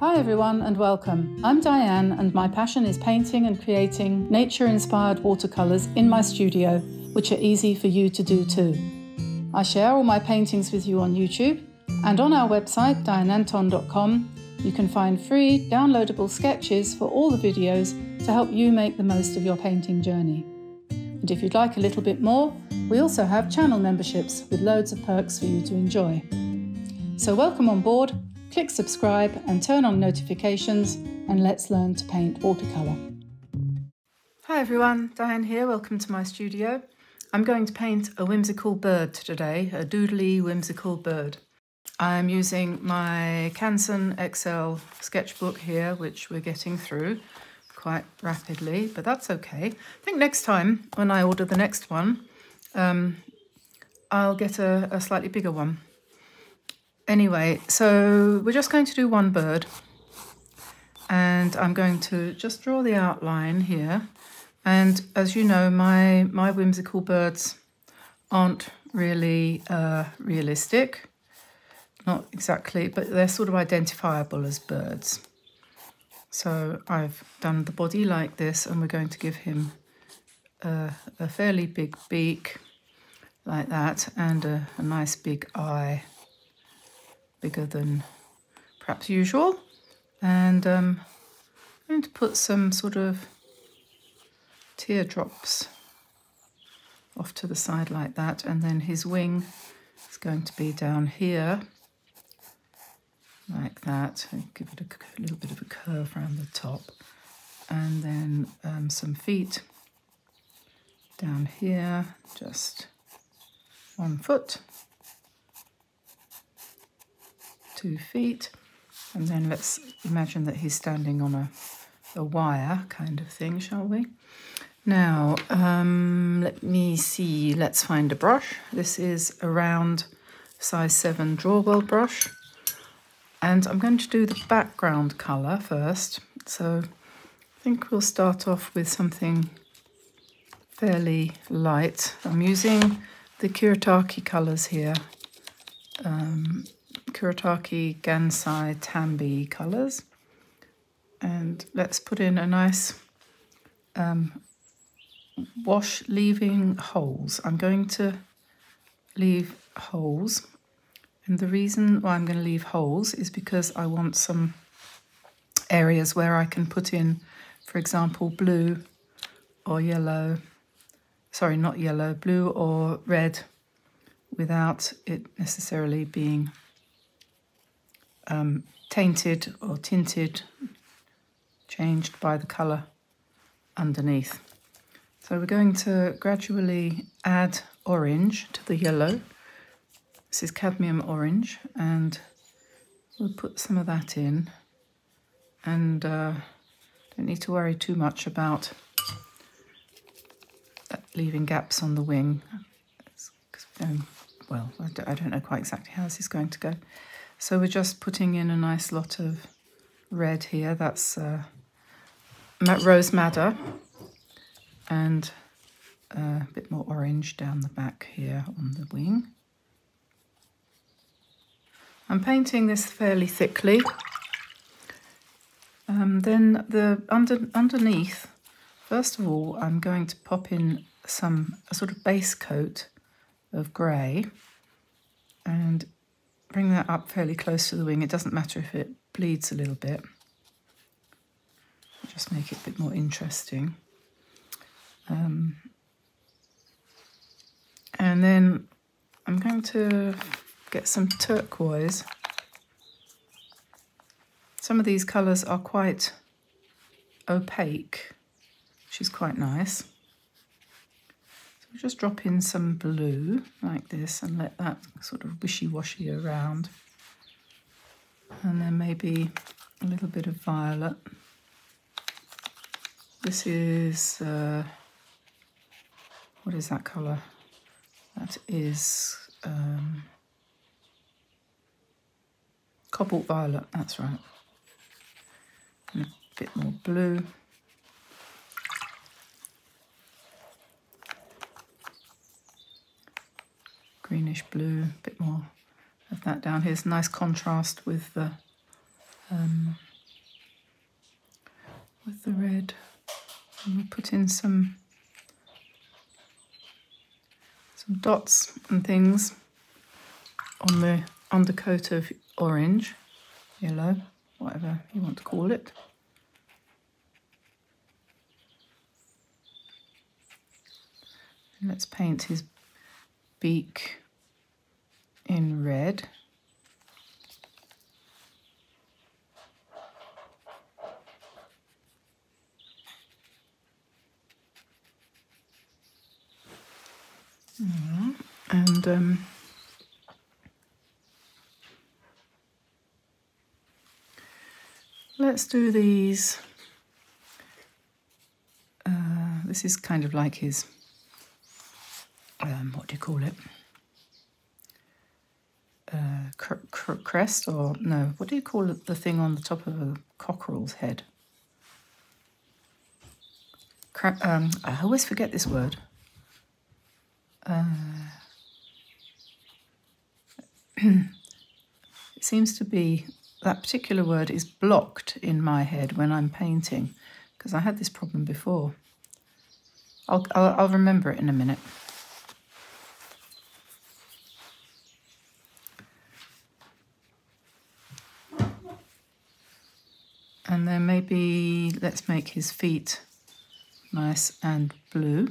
Hi everyone and welcome. I'm Diane and my passion is painting and creating nature-inspired watercolours in my studio, which are easy for you to do too. I share all my paintings with you on YouTube and on our website dianeantone.com you can find free downloadable sketches for all the videos to help you make the most of your painting journey. And if you'd like a little bit more, we also have channel memberships with loads of perks for you to enjoy. So welcome on board Click subscribe and turn on notifications and let's learn to paint watercolour. Hi everyone, Diane here, welcome to my studio. I'm going to paint a whimsical bird today, a doodly whimsical bird. I'm using my Canson XL sketchbook here, which we're getting through quite rapidly, but that's okay. I think next time, when I order the next one, um, I'll get a, a slightly bigger one. Anyway, so we're just going to do one bird. And I'm going to just draw the outline here. And as you know, my, my whimsical birds aren't really uh, realistic. Not exactly, but they're sort of identifiable as birds. So I've done the body like this and we're going to give him a, a fairly big beak like that and a, a nice big eye bigger than perhaps usual. And um, I'm going to put some sort of teardrops off to the side like that. And then his wing is going to be down here like that. And give it a, little bit of a curve around the top. And then um, some feet down here, just one foot two feet. And then let's imagine that he's standing on a, a wire kind of thing, shall we? Now, um, let me see, let's find a brush. This is a round size 7 Drawwell brush. And I'm going to do the background colour first. So I think we'll start off with something fairly light. I'm using the Kuretake colours here. Um, Kuretake Gansai Tambi colours. And let's put in a nice um, wash leaving holes. I'm going to leave holes. And the reason why I'm going to leave holes is because I want some areas where I can put in, for example, blue or yellow, sorry, not yellow, blue or red without it necessarily being um, tainted or tinted, changed by the colour underneath. So we're going to gradually add orange to the yellow. This is cadmium orange and we'll put some of that in and uh, don't need to worry too much about leaving gaps on the wing. Um, well, I don't know quite exactly how this is going to go. So we're just putting in a nice lot of red here. That's uh, rose madder and uh, a bit more orange down the back here on the wing. I'm painting this fairly thickly. Um, then the under, underneath, first of all, I'm going to pop in some a sort of base coat of grey and bring that up fairly close to the wing. It doesn't matter if it bleeds a little bit. Just make it a bit more interesting. Um, and then I'm going to get some turquoise. Some of these colours are quite opaque, which is quite nice just drop in some blue like this and let that sort of wishy-washy around. And then maybe a little bit of violet. This is, uh, what is that colour? That is um, cobalt violet, that's right. And a bit more blue. greenish blue, a bit more of that down here. It's a nice contrast with the um, with the red. And we put in some some dots and things on the undercoat of orange, yellow, whatever you want to call it. Let's paint his beak in red. And um, let's do these. Uh, this is kind of like his, um, what do you call it? Crest or no, what do you call it, the thing on the top of a cockerel's head? Cra um, I always forget this word. Uh, it seems to be that particular word is blocked in my head when I'm painting because I had this problem before. I'll, I'll, I'll remember it in a minute. And then maybe let's make his feet nice and blue.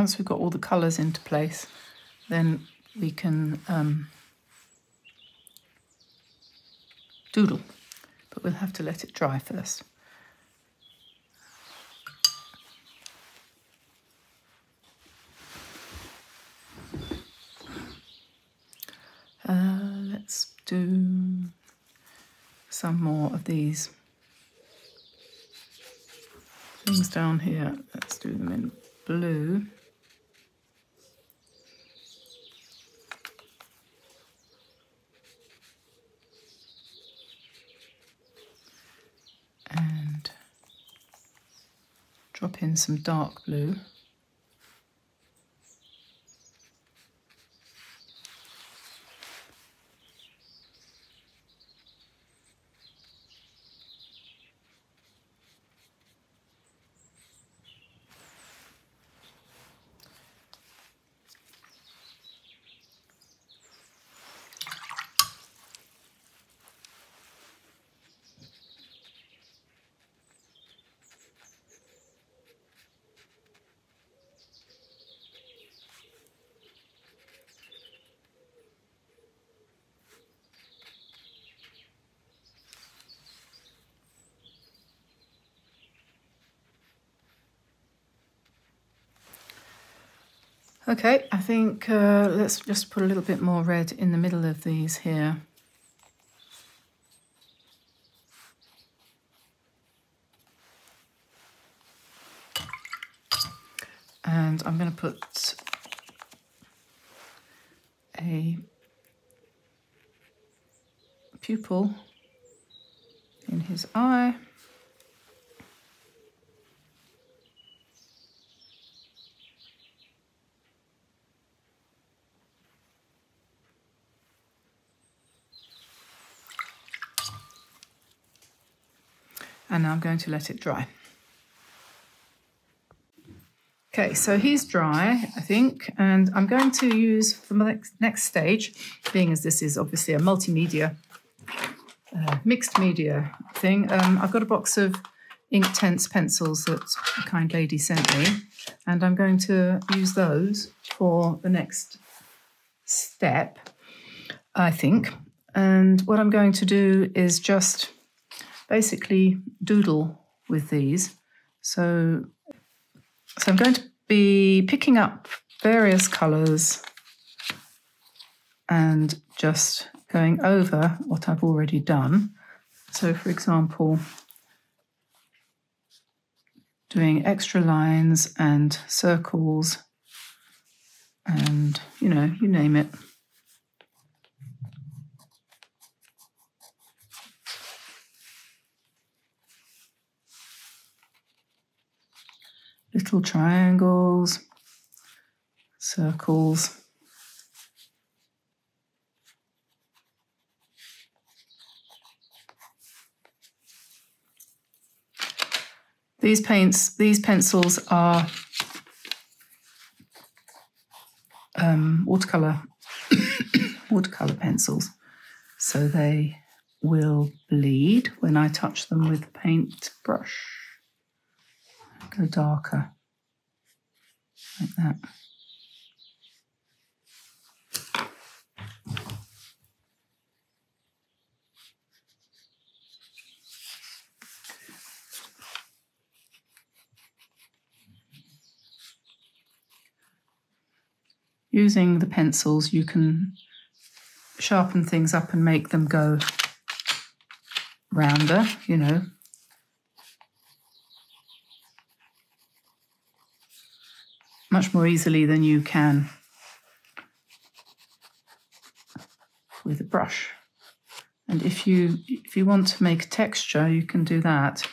once we've got all the colours into place, then we can um, doodle, but we'll have to let it dry first. Uh, let's do some more of these things down here. Let's do them in blue. Some dark blue. Okay, I think uh, let's just put a little bit more red in the middle of these here. And I'm going to put a pupil in his eye. And I'm going to let it dry. Okay, so he's dry, I think, and I'm going to use for next, next stage, being as this is obviously a multimedia, uh, mixed media thing, um, I've got a box of Inktense pencils that a kind lady sent me, and I'm going to use those for the next step, I think. And what I'm going to do is just basically doodle with these. So, so I'm going to be picking up various colours and just going over what I've already done. So for example, doing extra lines and circles and, you know, you name it. Little triangles, circles. These paints, these pencils are um, watercolor watercolor pencils, so they will bleed when I touch them with paintbrush. Go darker, like that. Using the pencils, you can sharpen things up and make them go rounder, you know. Much more easily than you can with a brush. And if you if you want to make texture, you can do that.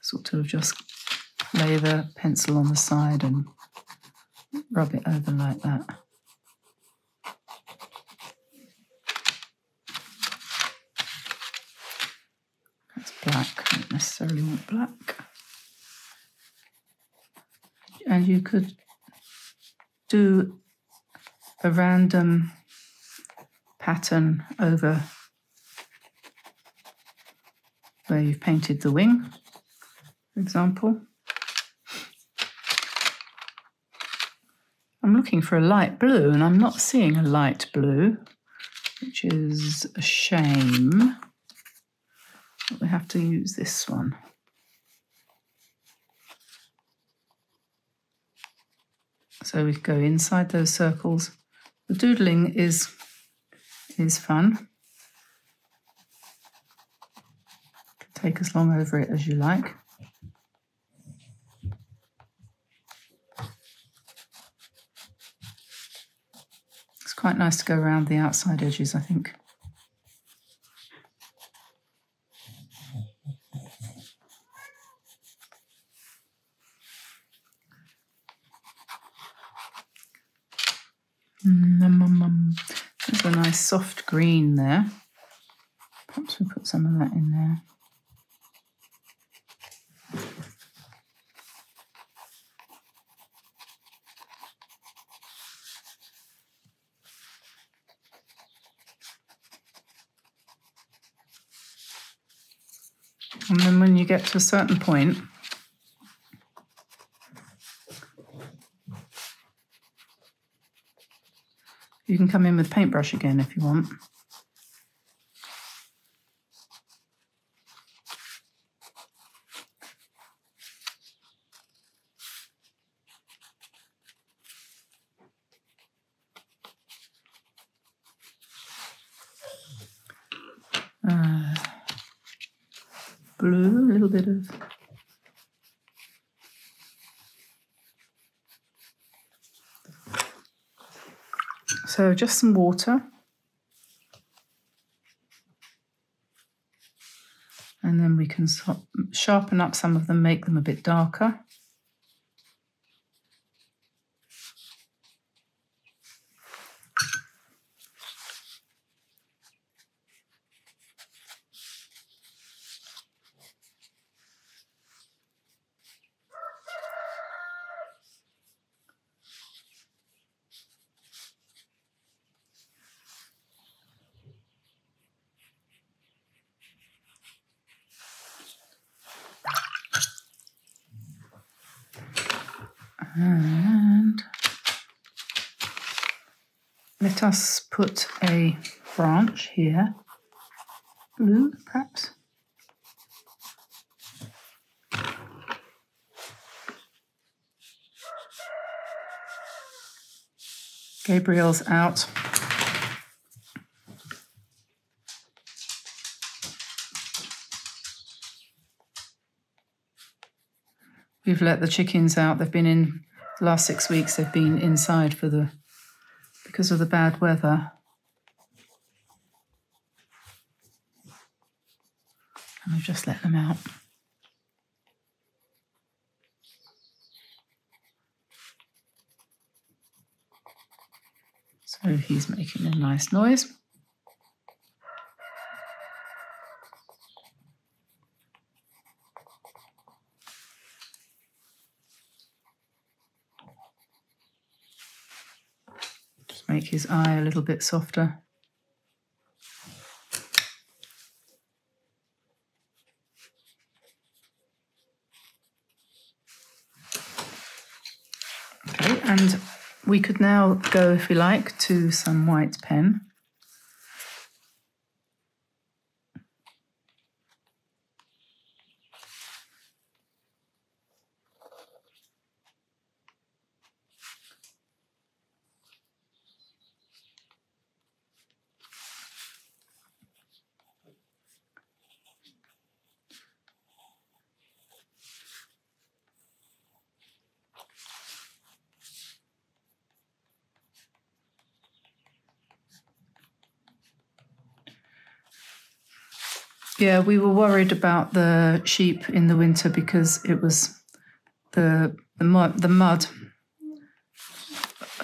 Sort of just lay the pencil on the side and rub it over like that. That's black, I don't necessarily want black. You could do a random pattern over where you've painted the wing, for example. I'm looking for a light blue and I'm not seeing a light blue, which is a shame. We have to use this one. So we go inside those circles. The doodling is, is fun. Take as long over it as you like. It's quite nice to go around the outside edges, I think. Mm, A nice soft green there. Perhaps we put some of that in there. And then when you get to a certain point, you can come in with paintbrush again if you want. Uh, blue, a little bit of So just some water. And then we can sharpen up some of them, make them a bit darker. And let us put a branch here, blue perhaps. Gabriel's out. We've let the chickens out. They've been in the last six weeks they've been inside for the because of the bad weather. And I've just let them out. So he's making a nice noise. Make his eye a little bit softer. Okay, and we could now go, if we like, to some white pen. Yeah, we were worried about the sheep in the winter because it was the the mud, the mud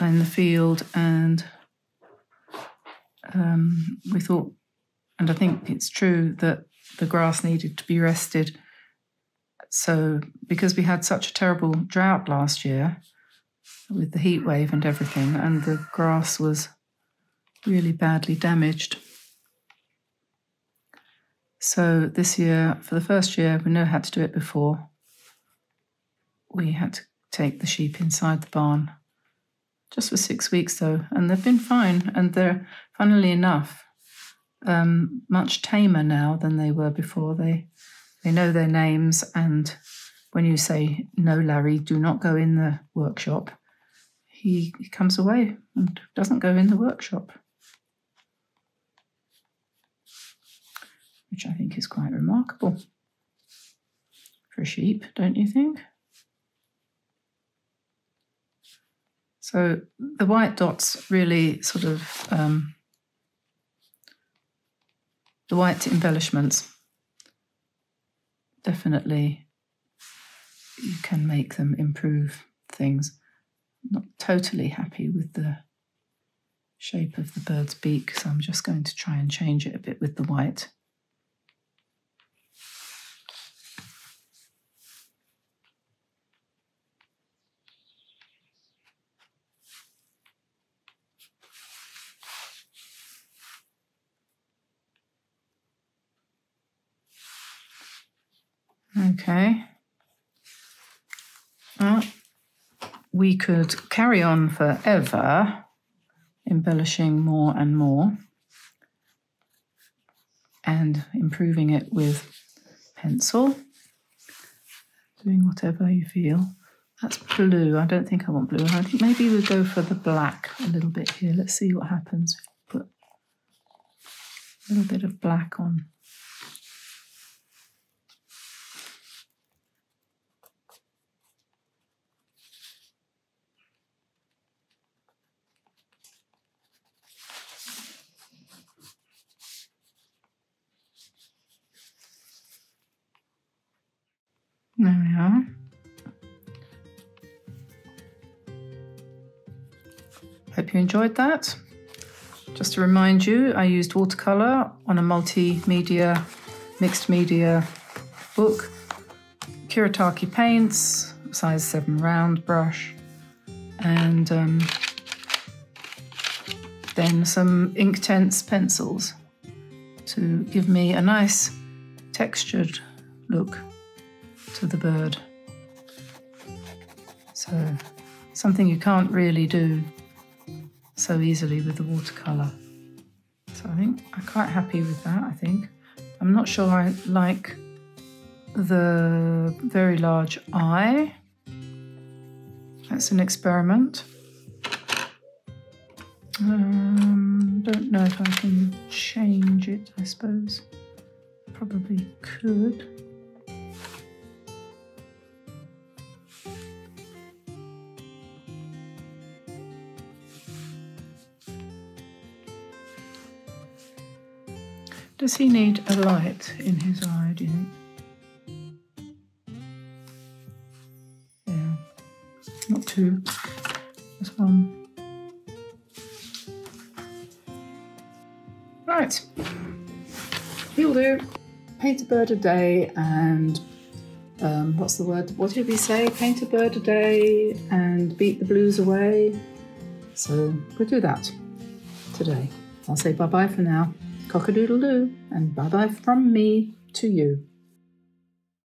in the field, and um, we thought, and I think it's true that the grass needed to be rested. So, because we had such a terrible drought last year with the heat wave and everything, and the grass was really badly damaged. So this year, for the first year, we know how to do it before. We had to take the sheep inside the barn just for six weeks, though, and they've been fine. And they're, funnily enough, um, much tamer now than they were before. They they know their names, and when you say no, Larry, do not go in the workshop, he, he comes away and doesn't go in the workshop. Which I think is quite remarkable for sheep, don't you think? So the white dots really sort of um, the white embellishments definitely you can make them improve things. Not totally happy with the shape of the bird's beak, so I'm just going to try and change it a bit with the white. Okay. Well, we could carry on forever, embellishing more and more and improving it with pencil, doing whatever you feel. That's blue. I don't think I want blue. I think maybe we'll go for the black a little bit here. Let's see what happens. Put a little bit of black on. Hope you enjoyed that. Just to remind you, I used watercolour on a multimedia, mixed media book, Kuretake paints, size 7 round brush, and um, then some Inktense pencils to give me a nice textured look to the bird. So, something you can't really do so easily with the watercolour. So, I think I'm quite happy with that. I think. I'm not sure I like the very large eye. That's an experiment. Um, don't know if I can change it, I suppose. Probably could. Does he need a light in his eye, do you think? Yeah, not two, just one. Right. He'll do. Paint a bird a day and um, what's the word? What did we say? Paint a bird a day and beat the blues away. So we'll do that today. I'll say bye bye for now. Cock a doodle doo, and bye bye from me to you.